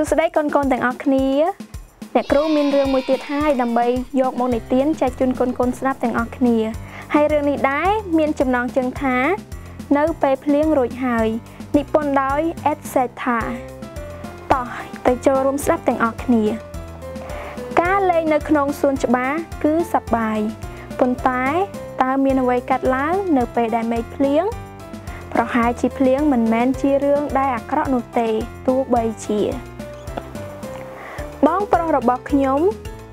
សួស្តីកូនកូនទាំងអស់គ្នាអ្នកគ្រូមានរឿងមួយទៀតហើយដើម្បីយកមកនិទានចែកជូនកូនកូនស្ដាប់ទាំងអស់គ្នា ហើយរឿងនេះដែរមានចំណងជើងថា នៅពេលភ្លៀងរួចហើយនិពន្ធដោយ etc តោះទៅចូលរួមស្ដាប់ទាំងអស់គ្នា ការលេងនៅក្នុងសួនច្បារគឺសប្បាយប៉ុន្តែតើមានអ្វីកាត់ឡើងនៅពេលដែលមេឃភ្លៀងប្រហែលជាភ្លៀងមិនមែនជារឿងដែលអាក្រក់នោះទេទោះបីជា បងប្រុសរបស់ខ្ញុំ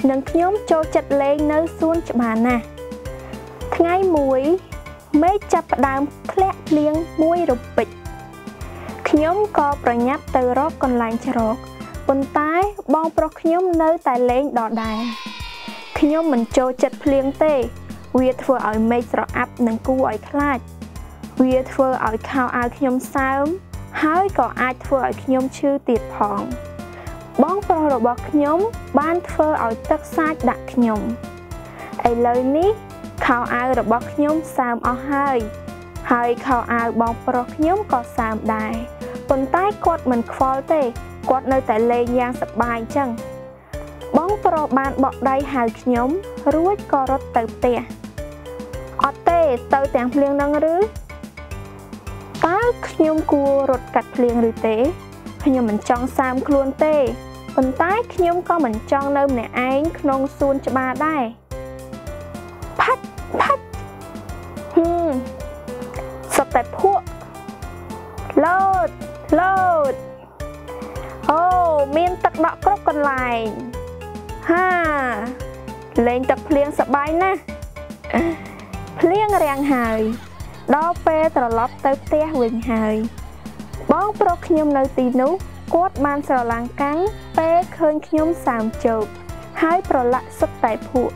និងខ្ញុំចូលចិត្តលេងនៅសួនច្បារណាស់ថ្ងៃមួយមេឃចាប់ផ្ដើមធ្លាក់ភ្លៀងមួយរំពេចខ្ញុំក៏ប្រញាប់ទៅរកកន្លែងច្រកប៉ុន្តែបងប្រុសខ្ញុំនៅតែលេងដដែលខ្ញុំមិនចូលចិត្តភ្លៀងទេ វាធ្វើឲ្យមេឃស្រអាប់និងគួរឲ្យខ្លាចវាធ្វើឲ្យខោអាវខ្ញុំសើមហើយក៏អាចធ្វើឲ្យខ្ញុំឈឺទៀតផង បងប្រុសរបស់ខ្ញុំ បានធ្វើឲ្យទឹកសាច់ដាក់ខ្ញុំឥឡូវនេះខោអាវរបស់ខ្ញុំសើមអស់ហើយ ហើយខោអាវបងប្រុសខ្ញុំក៏សើមដែរប៉ុន្តែគាត់មិនខ្វល់ទេគាត់នៅតែលេងយ៉ាងសប្បាយចឹងបងប្រុសបានបក់ដៃហៅខ្ញុំ រួចក៏រត់ទៅផ្ទះអត់ទេទៅទាំងភ្លៀងនឹងឬតើខ្ញុំគួររត់កាត់ភ្លៀងឬទេ ខ្ញុំមិនចង់សើមខ្លួនទេប៉ុន្តែខ្ញុំក៏មិនចង់នៅម្នាក់ឯងក្នុងសួនច្បារដែរផាច់ផាច់ហឹមសត្វតែភក់លោតលោតអូមានទឹកដក់គ្រប់កន្លែងហាលេងទឹកភ្លៀងសបាយណាស់ភ្លៀងរាំងហើយដល់ពេលត្រឡប់ទៅផ្ទះវិញហើយ បងប្រុសខ្ញុំនៅទីនោះគាត់បានស្រឡាំងកាំងពេលឃើញខ្ញុំសើមជោគហើយប្រឡាក់សុទ្ធតែភក់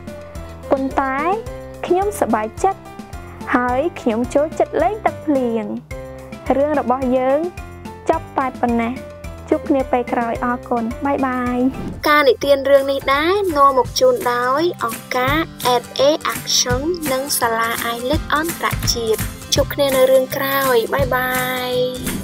ប៉ុន្តែខ្ញុំសប្បាយចិត្តហើយខ្ញុំចូលចិត្តលេងទឹកភ្លៀងរឿងរបស់យើងចប់តែប៉ុណ្ណេះជួបគ្នាពេលក្រោយអរគុណបាយបាយការនិទានរឿងនេះដែរនាំមកជូនដោយអង្គការ SA Action និងសាលា ILEC អន្តរជាតិជួបគ្នានៅរឿងក្រោយបាយបាយ